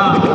さ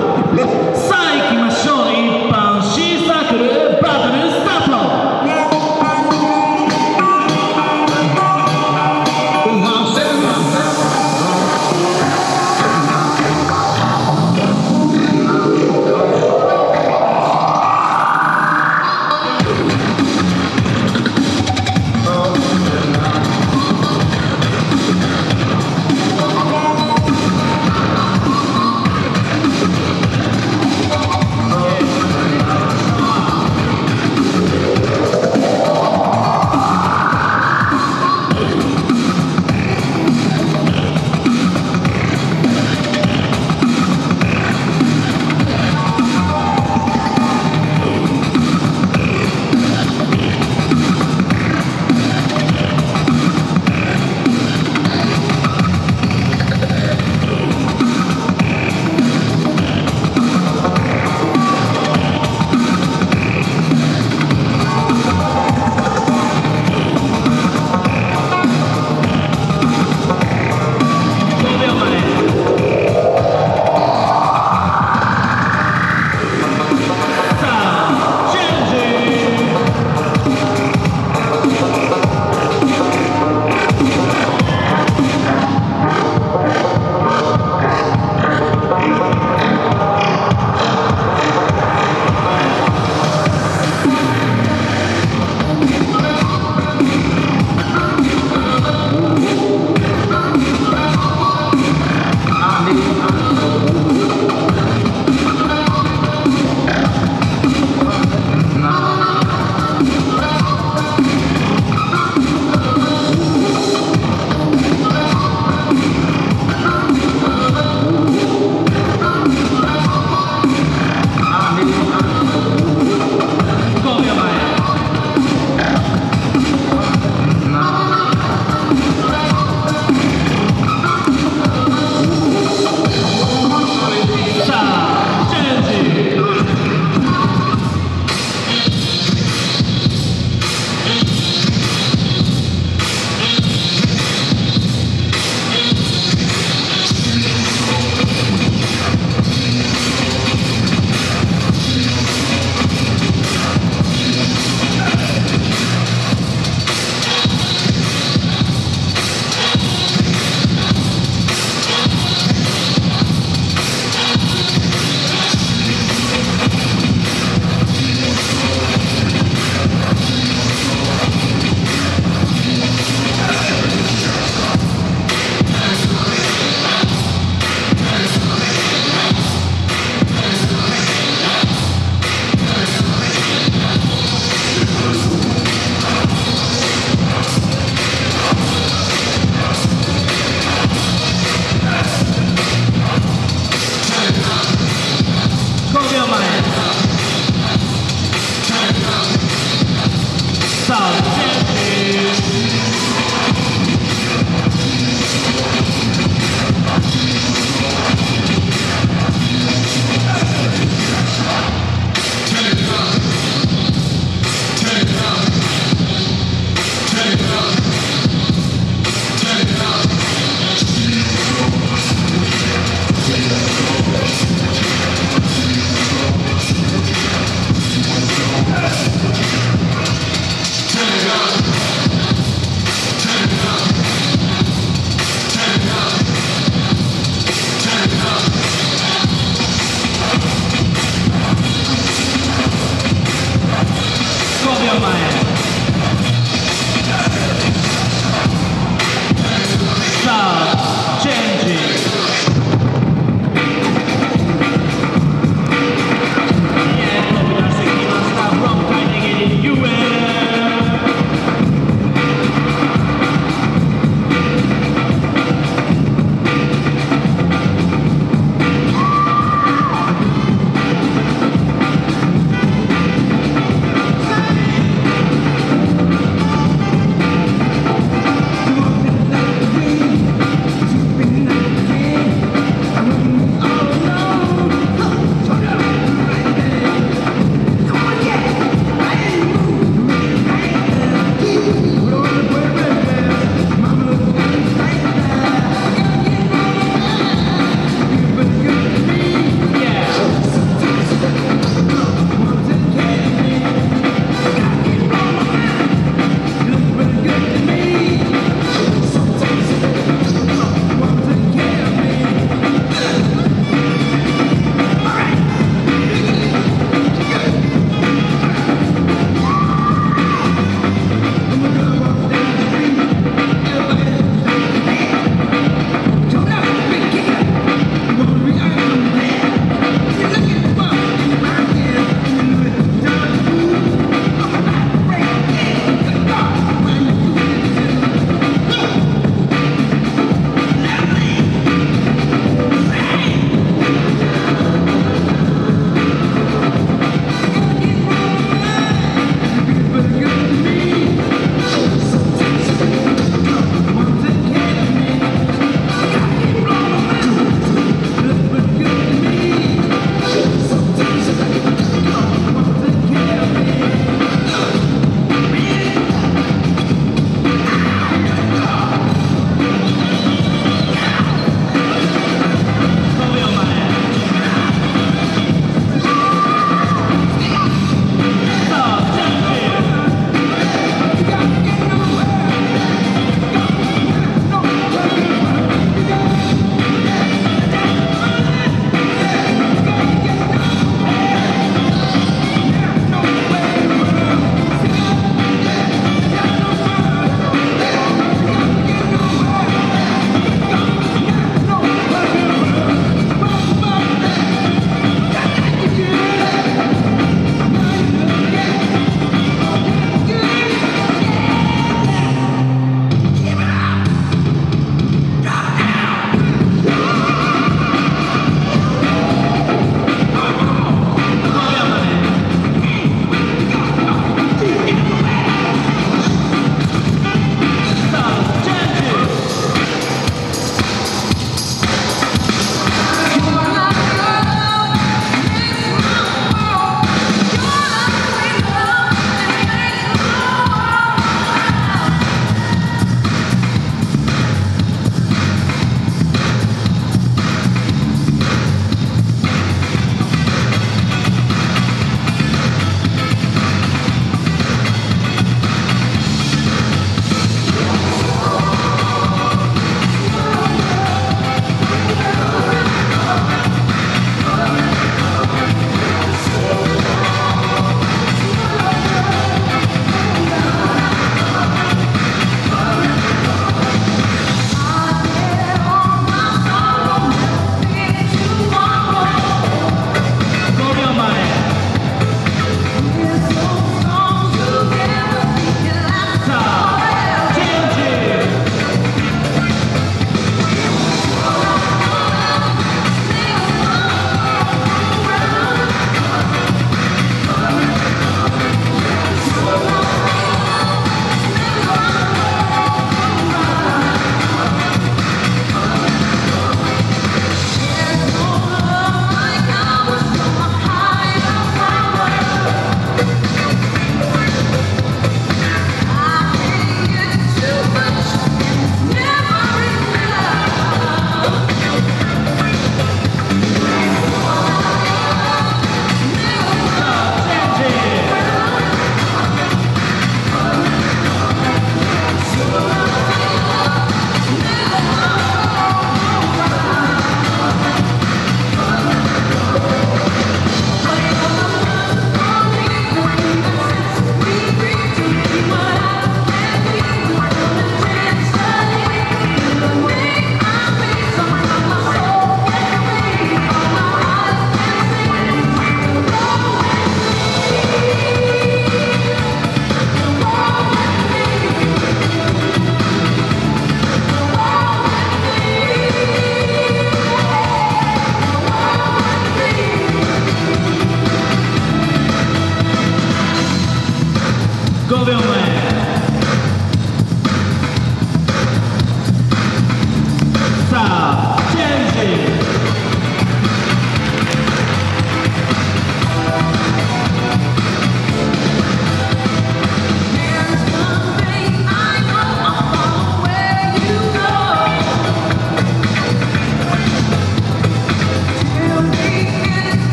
government.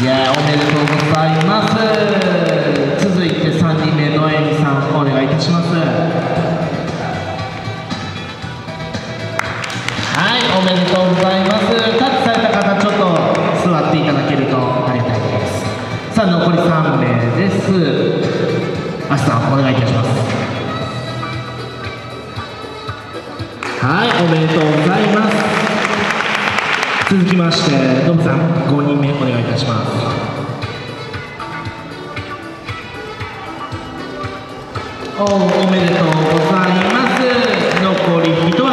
いやおめでとうございます続いて3人目のえみさんお願いいたしますはいおめでとうございますタッチされた方ちょっと座っていただけるとありがたいですさあ残り3名ですあしさんお願いいたしますはいおめでとうございます。してノブさん5人目お願いいたします。おおめでとうございます。残り